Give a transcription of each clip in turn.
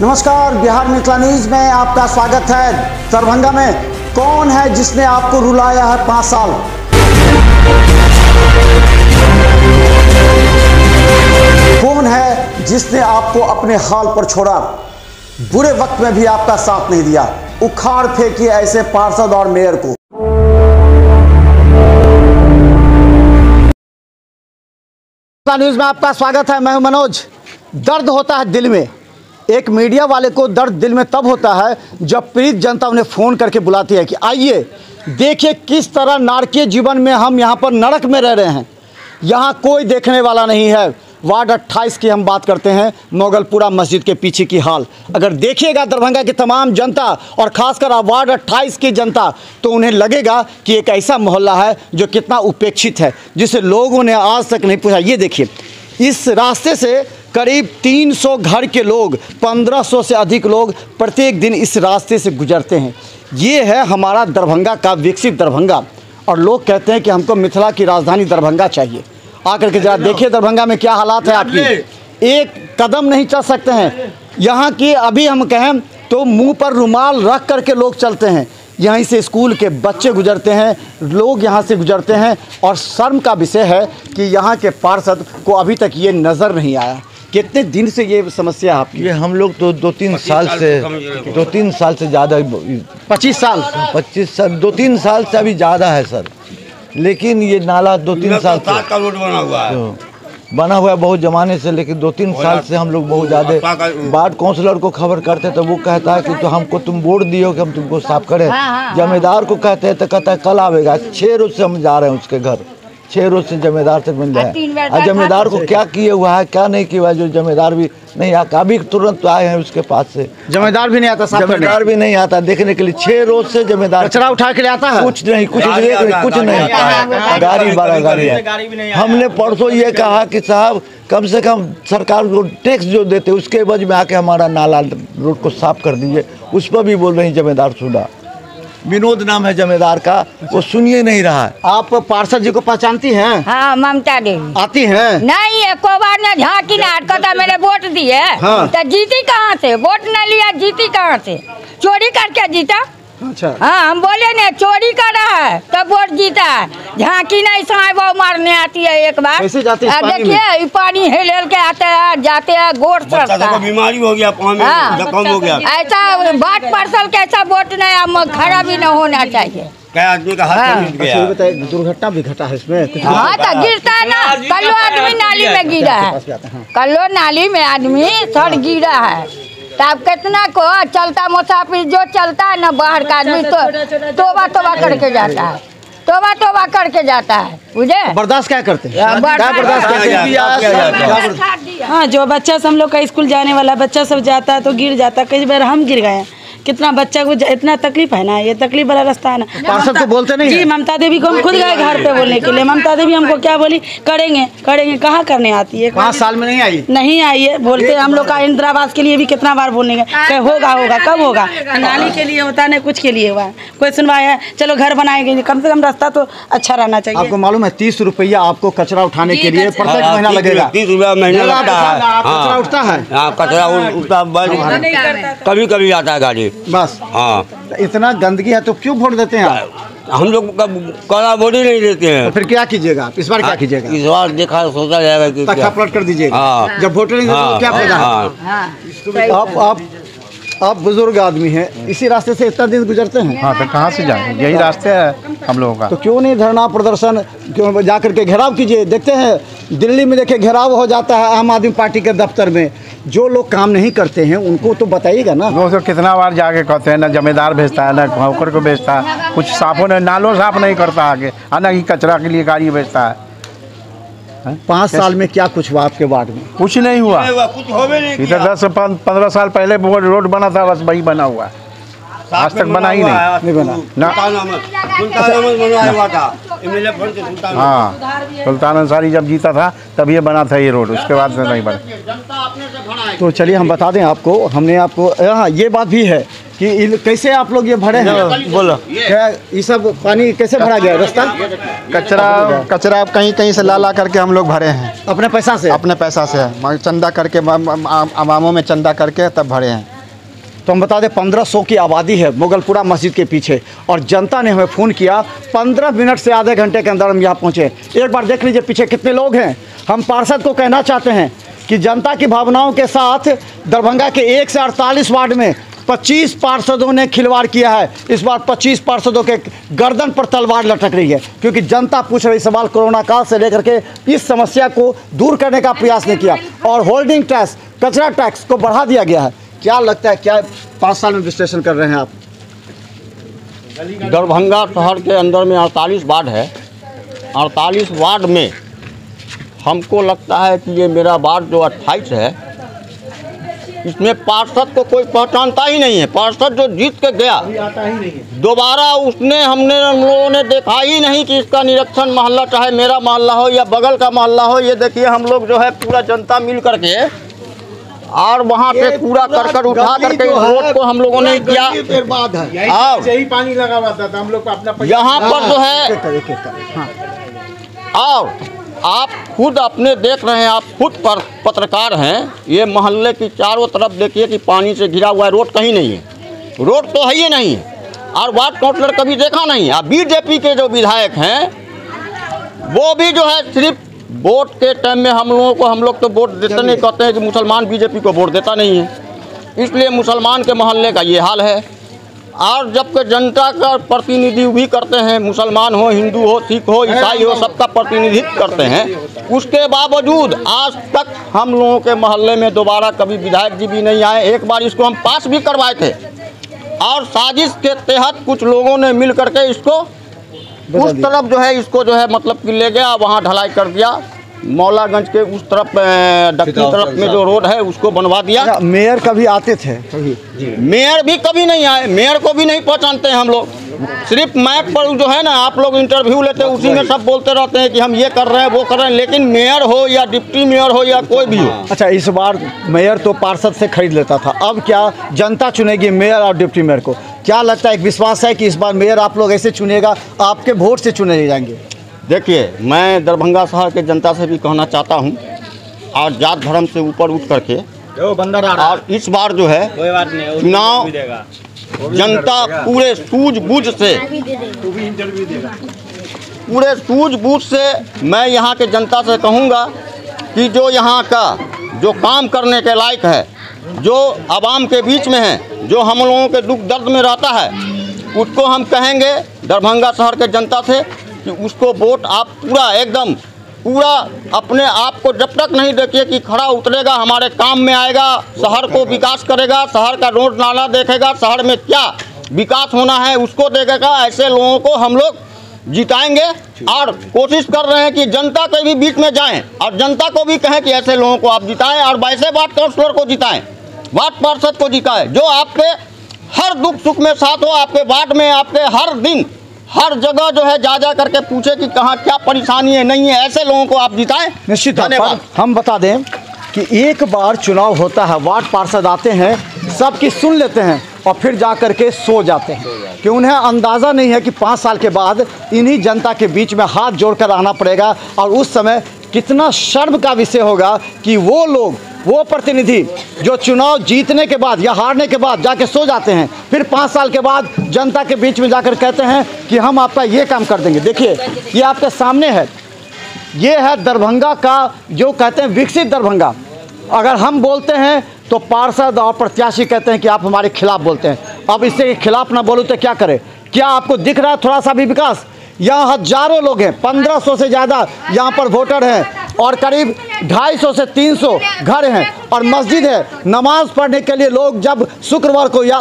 नमस्कार, बिहार मिथिला न्यूज़ में आपका स्वागत है। दरभंगा में कौन है जिसने आपको रुलाया है पाँच साल? कौन है जिसने आपको अपने हाल पर छोड़ा? बुरे वक्त में भी आपका साथ नहीं दिया। उखाड़ फेंकी ऐसे पार्षद और मेयर को। न्यूज़ में आपका स्वागत है। मैं मनोज। दर्द होता है दिल में। एक मीडिया वाले को दर्द दिल में तब होता है जब पीड़ित जनता उन्हें फ़ोन करके बुलाती है कि आइए, देखिए किस तरह नारकीय जीवन में हम यहाँ पर नरक में रह रहे हैं। यहाँ कोई देखने वाला नहीं है। वार्ड 28 की हम बात करते हैं, मोगलपुरा मस्जिद के पीछे की हाल। अगर देखिएगा दरभंगा की तमाम जनता और खासकर वार्ड 28 की जनता तो उन्हें लगेगा कि एक ऐसा मोहल्ला है जो कितना उपेक्षित है, जिसे लोगों ने आज तक नहीं पूछा। ये देखिए, इस रास्ते से करीब 300 घर के लोग 1500 से अधिक लोग प्रत्येक दिन इस रास्ते से गुजरते हैं। ये है हमारा दरभंगा का विकसित दरभंगा। और लोग कहते हैं कि हमको मिथिला की राजधानी दरभंगा चाहिए। आकर के जरा देखिए दरभंगा में क्या हालात है आपकी। एक कदम नहीं चल सकते हैं। यहाँ की अभी हम कहें तो मुँह पर रुमाल रख करके लोग चलते हैं। यहीं से स्कूल के बच्चे गुजरते हैं लोग यहाँ से गुजरते हैं। और शर्म का विषय है कि यहाँ के पार्षद को अभी तक ये नज़र नहीं आया। कितने दिन से ये समस्या है आपकी? ये हम लोग तो दो तीन साल से दो तीन साल से ज़्यादा पच्चीस साल? पच्चीस साल दो तीन साल से अभी ज़्यादा है सर। लेकिन ये नाला दो तीन साल से का रोड बना हुआ है। तो बना हुआ है बहुत जमाने से लेकिन दो तीन साल से हम लोग बहुत ज़्यादा वार्ड काउंसलर को खबर करते तो वो कहता है कि तो हमको तुम वोट दियो कि हम तुमको साफ़ करें। जमींदार को कहते हैं तो कहता है कल आवेगा छः रोज से हम जा रहे हैं उसके घर। छः रोज से जमेदार से मिल रहे हैं। जमींदार को क्या किए हुआ है क्या नहीं किया हुआ है जो जमेदार भी नहीं आता अभी तुरंत आए हैं उसके पास से। जमेदार भी नहीं आता जमेदार भी नहीं आता देखने के लिए छह रोज से जमींदार कचरा उठा के आता है? कुछ नहीं कुछ गाड़ी नहीं कुछ नहीं। आता है। गाड़ी बड़ा गाड़ी है। हमने परसों ये कहा कि साहब कम से कम सरकार को टैक्स जो देते उसके एवज में आके हमारा नाला रोड को साफ़ कर दीजिए। उस पर भी बोल रही जमेदार सुना। विनोद नाम है जमेदार का वो सुनिए नहीं रहा है। आप पार्षद जी को पहचानती हैं? हाँ ममता देवी आती हैं? नहीं एक बार ने झांकी ना हटको तो मेरे वोट दिए। हाँ। तो जीती कहाँ से? वोट न लिया जीती कहाँ से? चोरी करके जीता? अच्छा। हाँ हम बोले ने चोरी करा है तब वोट जीता है। झांकी नहीं समय वो मारने आती है एक बार। कैसे जाते हैं पानी? देखिए पानी हिल हिल के आते हैं जाते हैं सड़ता सबको है। बीमारी हो गया में हाँ। जख्म हो गया। ऐसा बाट पार्सल के ऐसा वोट नहीं हम खड़ा भी न होना चाहिए। कई आदमी का हाथ हाँ। अच्छा गया दुर्घटना भी घटा है इसमें? हाँ तो गिरता है ना कल्लो आदमी नाली में गिरा है। कल्लो नाली में आदमी सड़ गिरा है। तब कितना को? चलता मुसाफिर जो चलता है ना बाहर का आदमी तो तोबा तोबा करके जाता है। तोबा तोबा करके जाता है। बुझे? बर्दाश्त क्या करते हैं? हाँ, हैं। है? हाँ जो बच्चा सब हम लोग का स्कूल जाने वाला बच्चा सब जाता है तो गिर जाता है। कई बार हम गिर गए कितना बच्चा को इतना तकलीफ़ है ना ये तकलीफ़ वाला रास्ता है ना। पार्षद को बोलते नहीं जी ममता देवी को हम खुद गए घर पे बोलने के लिए। ममता देवी हमको क्या बोली? करेंगे करेंगे कहाँ करने आती है? पाँच साल में नहीं आई? नहीं आई है बोलते हम लोग का इंदिरा आवास के लिए भी कितना बार बोलने गए। होगा होगा कब होगा? नाली के लिए होता है ना कुछ के लिए हुआ है। कोई सुनवाई है? चलो घर बनाएँगे। कम से कम रास्ता तो अच्छा रहना चाहिए। आपको मालूम है तीस रुपया आपको कचरा उठाने के लिए प्रत्येक हाँ, महीना लगेगा। तीस रुपया महीना लगता है। कचरा हाँ। उठता है। हाँ कचरा उठता कभी कभी आता है गाड़ी। बस। हाँ। इतना गंदगी है तो क्यों वोट देते हैं आप? हम लोग कला बोली नहीं देते हैं। तो फिर क्या कीजिएगा आप? इस बार क्या कीजिएगा? इस बार देखा सोचा जाएगा कि तख्ता क्या। पलट कर दीजिएगा। हाँ। जब वोट नहीं देते तो हाँ, क्या फ़ायदा? हाँ। आप आप आप बुज़ुर्ग आदमी हैं इसी रास्ते से इतना दिन गुजरते हैं? हाँ तो कहाँ से जाएँगे? यही रास्ते है हम लोगों का। तो क्यों नहीं धरना प्रदर्शन? क्यों जा करके घेराव कीजिए? देखते हैं दिल्ली में देखिए घेराव हो जाता है आम आदमी पार्टी के दफ्तर में। जो लोग काम नहीं करते हैं उनको तो बताइएगा ना। वो तो कितना बार जाके कहते हैं ना जमींदार भेजता है ना होकर को भेजता है। कुछ साफों ने नालों साफ़ नहीं करता आगे। है ना ही कचरा के लिए गाड़ी भेजता है। पाँच साल में क्या कुछ हुआ आपके वार्ड में? कुछ नहीं हुआ। कुछ नहीं इधर दस पंद्रह साल पहले रोड बना था बस वही बना हुआ है। आज तक बना ही। नहीं नहीं बना। ना। सुल्तान अहमद। सुल्तान अहमद बनवाया हुआ था। एमएलए फंड से सुल्तान अहमद। हाँ सुल्तान अंसारी जब जीता था तब ये बना था ये रोड। उसके बाद से नहीं बना। तो चलिए हम बता दें आपको हमने आपको हाँ ये बात भी है कि कैसे आप लोग ये भरे हैं? बोलो। क्या ये सब पानी कैसे भरा गया रास्ता? कचरा कचरा कहीं कहीं से ला ला करके हम लोग भरे हैं। अपने पैसा से? अपने पैसा से। चंदा करके आवामों में चंदा करके तब भरे हैं। तो हम बता दें, पंद्रह सौ की आबादी है मुगलपुरा मस्जिद के पीछे और जनता ने हमें फ़ोन किया, पंद्रह मिनट से आधे घंटे के अंदर हम यहाँ पहुँचे। एक बार देख लीजिए पीछे कितने लोग हैं। हम पार्षद को कहना चाहते हैं कि जनता की भावनाओं के साथ दरभंगा के एक से अड़तालीस वार्ड में 25 पार्षदों ने खिलवाड़ किया है। इस बार 25 पार्षदों के गर्दन पर तलवार लटक रही है, क्योंकि जनता पूछ रही सवाल कोरोना काल से लेकर के इस समस्या को दूर करने का प्रयास नहीं किया। और होल्डिंग टैक्स, कचरा टैक्स को बढ़ा दिया गया है। क्या लगता है, क्या पाँच साल में विश्लेषण कर रहे हैं आप? दरभंगा शहर के अंदर में अड़तालीस वार्ड है। अड़तालीस वार्ड में हमको लगता है कि ये मेरा वार्ड जो अट्ठाईस है, इसमें पार्षद को कोई पहचानता ही नहीं है। पार्षद जो जीत के गया, दोबारा उसने हमने हम लोगों ने देखा ही नहीं कि इसका निरीक्षण मोहल्ला, चाहे मेरा मोहल्ला हो या बगल का मोहल्ला हो। ये देखिए, हम लोग जो है पूरा जनता मिल करके और वहाँ से पूरा करकट उठा करके रोड को हम लोगों ने किया। और यही पानी लगा हुआ था हम लोग अपना यहाँ पर जो है एक हाँ। और आप खुद अपने देख रहे हैं आप खुद पर पत्रकार हैं। ये मोहल्ले की चारों तरफ़ देखिए कि पानी से घिरा हुआ है रोड कहीं नहीं है। रोड तो है ही नहीं। है और वार्ड काउंसलर कभी देखा नहीं। अब बीजेपी के जो विधायक हैं वो भी जो है सिर्फ़ वोट के टाइम में हम लोगों को हम लोग तो वोट देते नहीं कहते हैं कि मुसलमान बीजेपी को वोट देता नहीं है। इसलिए मुसलमान के मोहल्ले का ये हाल है। और जबकि जनता का प्रतिनिधि भी करते हैं मुसलमान हो हिंदू हो सिख हो ईसाई हो सबका प्रतिनिधित्व करते हैं। उसके बावजूद आज तक हम लोगों के मोहल्ले में दोबारा कभी विधायक जी भी नहीं आए। एक बार इसको हम पास भी करवाए थे। और साजिश के तहत कुछ लोगों ने मिल करके इसको उस तरफ़ जो है इसको जो है मतलब कि ले गया वहाँ ढलाई कर दिया। मौलागंज के उस तरफ़ दक्षिण तरफ़ में जो रोड है उसको बनवा दिया। अच्छा, मेयर कभी आते थे? मेयर भी कभी नहीं आए। मेयर को भी नहीं पहचानते हैं हम लोग। सिर्फ़ मैप पर जो है ना आप लोग इंटरव्यू लेते हैं उसी में सब बोलते रहते हैं कि हम ये कर रहे हैं वो कर रहे हैं लेकिन मेयर हो या डिप्टी मेयर हो या कोई भी हो। अच्छा इस बार मेयर तो पार्षद से खरीद लेता था। अब क्या जनता चुनेगी मेयर और डिप्टी मेयर को? क्या लगता है एक विश्वास है कि इस बार मेयर आप लोग ऐसे चुनेगा आपके वोट से चुने जाएँगे? देखिए मैं दरभंगा शहर के जनता से भी कहना चाहता हूँ और जात धर्म से ऊपर उठ करके और इस बार जो है चुनाव जनता पूरे सूझबूझ से पूरे सूझबूझ से मैं यहाँ के जनता से कहूँगा कि जो यहाँ का जो काम करने के लायक है जो आवाम के बीच में है जो हम लोगों के दुख दर्द में रहता है, उसको हम कहेंगे, दरभंगा शहर के जनता से, कि उसको वोट आप पूरा एकदम, पूरा अपने आप को जब तक नहीं देखिए कि खड़ा उतरेगा, हमारे काम में आएगा, शहर को विकास करेगा, शहर का रोड नाला देखेगा, शहर में क्या विकास होना है, उसको देखेगा, ऐसे लोगों को हम लोग जिताएँगे और कोशिश कर रहे हैं कि जनता के भी बीच में जाएँ और जनता को भी कहें कि ऐसे लोगों को आप जिताएँ और वैसे बात काउंसलर को जिताएँ। वार्ड पार्षद को जिताएँ जो आपके हर दुख सुख में साथ हो आपके वार्ड में आपके हर दिन हर जगह जो है जा जा करके पूछे कि कहाँ क्या परेशानी है नहीं है ऐसे लोगों को आप जिताएँ। निश्चित तौर पर हम बता दें कि एक बार चुनाव होता है वार्ड पार्षद आते हैं सबकी सुन लेते हैं और फिर जा कर के सो जाते हैं। कि उन्हें अंदाज़ा नहीं है कि पाँच साल के बाद इन्हीं जनता के बीच में हाथ जोड़कर आना पड़ेगा और उस समय कितना शर्म का विषय होगा कि वो लोग, वो प्रतिनिधि जो चुनाव जीतने के बाद या हारने के बाद जाके सो जाते हैं, फिर पाँच साल के बाद जनता के बीच में जाकर कहते हैं कि हम आपका ये काम कर देंगे। देखिए, ये आपके सामने है। ये है दरभंगा का जो कहते हैं विकसित दरभंगा। अगर हम बोलते हैं तो पार्षद और प्रत्याशी कहते हैं कि आप हमारे खिलाफ बोलते हैं। अब इससे खिलाफ ना बोलो तो क्या करें? क्या आपको दिख रहा है थोड़ा सा भी विकास? यहाँ हज़ारों लोग हैं पंद्रह सौ से ज़्यादा यहाँ पर वोटर हैं और करीब ढाई सौ से तीन सौ घर हैं और मस्जिद है। नमाज़ पढ़ने के लिए लोग जब शुक्रवार को या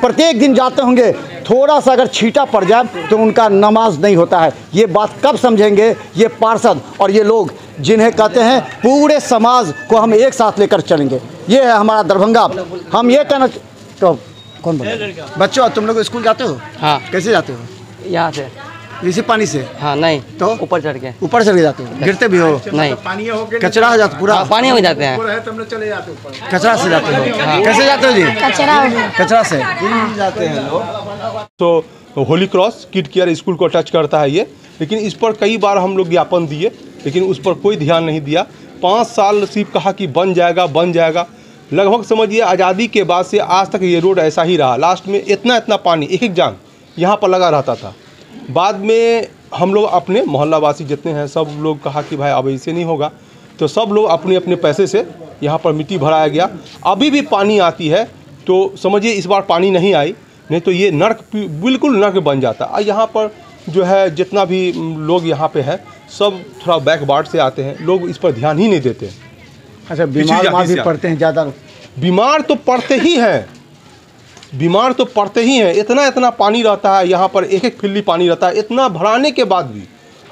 प्रत्येक दिन जाते होंगे थोड़ा सा अगर छीटा पड़ जाए तो उनका नमाज़ नहीं होता है। ये बात कब समझेंगे? ये पार्षद और ये लोग जिन्हें कहते हैं पूरे समाज को हम एक साथ लेकर चलेंगे। ये है हमारा दरभंगा। हम ये कहना तो कौन बोल बच्चों तुम लोग स्कूल जाते हो? हाँ। कैसे जाते हो? यहाँ से। इसी पानी से? हाँ नहीं। तो? ऊपर चढ़ के। ऊपर चले जाते हो? गिरते भी हो? नहीं। पानी हो गया। कचरा हो जाता पूरा हाँ, पानी हो जाते हैं। है तुम लोग चले जाते ऊपर। कचरा से जाते हो? कैसे जाते हो जी? कचरा कचरा से? जाते हैं लोग। तो Holy Cross Kid Care School को टच करता है ये। लेकिन इस पर कई बार हम लोग ज्ञापन दिए लेकिन उस पर कोई ध्यान नहीं दिया। पाँच साल सिर्फ़ कहा कि बन जाएगा बन जाएगा। लगभग समझिए आज़ादी के बाद से आज तक ये रोड ऐसा ही रहा। लास्ट में इतना इतना पानी एक एक जान यहाँ पर लगा रहता था। बाद में हम लोग अपने मोहल्लावासी जितने हैं सब लोग कहा कि भाई अब ऐसे नहीं होगा। तो सब लोग अपने अपने पैसे से यहाँ पर मिट्टी भराया गया। अभी भी पानी आती है तो समझिए इस बार पानी नहीं आई नहीं तो ये नर्क बिल्कुल नर्क बन जाता। और यहाँ पर जो है जितना भी लोग यहाँ पे है सब थोड़ा बैक बार्ड से आते हैं लोग इस पर ध्यान ही नहीं देते। अच्छा बीमार भी पड़ते हैं ज़्यादा। बीमार तो पड़ते ही हैं। बीमार तो पड़ते ही हैं इतना इतना पानी रहता है यहाँ पर एक एक फिल्ली पानी रहता है इतना भराने के बाद भी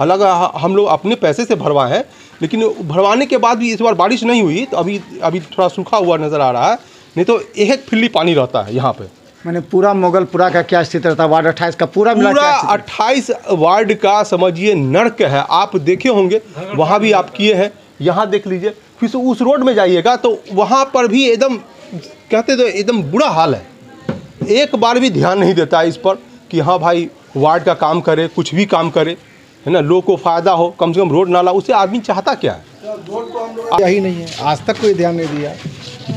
हालाँकि हम लोग अपने पैसे से भरवाए हैं लेकिन भरवाने के बाद भी इस बार बारिश नहीं हुई तो अभी अभी थोड़ा सूखा हुआ नज़र आ रहा है नहीं तो एक एक फिल्ली पानी रहता है यहाँ पर मैंने पूरा मोगलपुरा का क्या स्थिति रहता है वार्ड अट्ठाईस का पूरा पूरा अट्ठाईस वार्ड का समझिए नर्क है आप देखे होंगे वहाँ भी आप किए हैं यहाँ देख लीजिए फिर उस रोड में जाइएगा तो वहाँ पर भी एकदम कहते तो एकदम बुरा हाल है। एक बार भी ध्यान नहीं देता है इस पर कि हाँ भाई वार्ड का काम करे कुछ भी काम करे है ना लोग को फ़ायदा हो कम से कम रोड नाला उसे आदमी चाहता क्या है? यही नहीं है। आज तक कोई ध्यान नहीं दिया।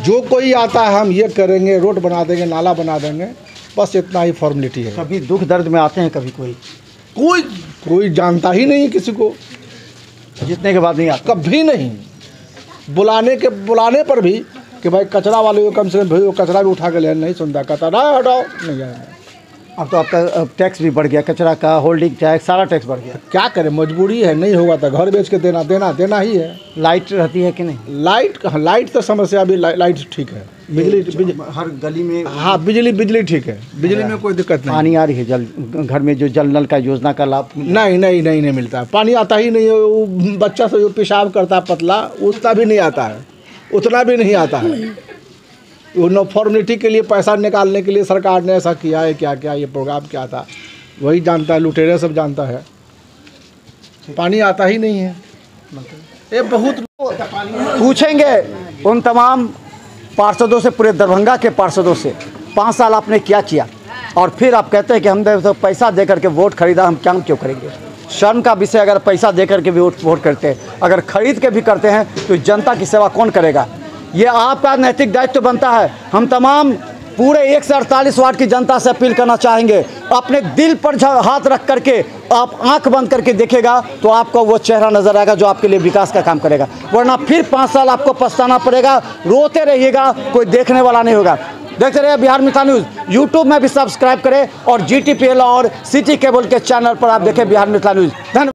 जो कोई आता है हम ये करेंगे रोड बना देंगे नाला बना देंगे बस इतना ही फॉर्मेलिटी है। कभी दुख दर्द में आते हैं कभी कोई? कोई कोई जानता ही नहीं किसी को। जीतने के बाद नहीं आते। कभी नहीं। बुलाने के बुलाने पर भी कि भाई कचरा वाले को कम से कम भाई वो कचरा भी उठा के ले नहीं सुनता कहता ना हटाओ नहीं आएगा अब तो आपका टैक्स भी बढ़ गया कचरा का होल्डिंग टैक्स सारा टैक्स बढ़ गया। क्या करें मजबूरी है नहीं होगा तो घर बेच के देना देना देना ही है। लाइट रहती है कि नहीं? लाइट हाँ, लाइट तो समस्या अभी लाई- लाइट ठीक है। बिजली बिजली हर गली में हाँ बिजली बिजली ठीक है। बिजली में कोई दिक्कत नहीं। पानी आ रही है जल घर में जो जल नल का योजना का लाभ नहीं नहीं नहीं नहीं मिलता। पानी आता ही नहीं है वो बच्चा से जो पेशाब करता है पतला उतना भी नहीं आता है। उतना भी नहीं आता है। वो नो फॉर्मेलिटी के लिए पैसा निकालने के लिए सरकार ने ऐसा किया है, क्या क्या, ये प्रोग्राम क्या था? वही जानता है, लुटेरे सब जानता है। पानी आता ही नहीं है। ये बहुत पूछेंगे उन तमाम पार्षदों से, पूरे दरभंगा के पार्षदों से, पाँच साल आपने क्या किया? और फिर आप कहते हैं कि हमने तो पैसा दे करके वोट खरीदा, हम क्या क्यों करेंगे? शर्म का विषय अगर पैसा दे करके भी वोट वोट करते हैं, अगर खरीद के भी करते हैं तो जनता की सेवा कौन करेगा? ये आपका नैतिक दायित्व तो बनता है। हम तमाम पूरे एक से अड़तालीस वार्ड की जनता से अपील करना चाहेंगे, अपने दिल पर हाथ रख करके आप आँख बंद करके देखेगा तो आपको वो चेहरा नज़र आएगा जो आपके लिए विकास का काम करेगा। वरना फिर पाँच साल आपको पछताना पड़ेगा, रोते रहिएगा, कोई देखने वाला नहीं होगा। देखते रहे बिहार मिथा न्यूज़। यूट्यूब में भी सब्सक्राइब करें और GTPL और सिटी केबल के चैनल पर आप देखें बिहार मिथा न्यूज़। धन्यवाद।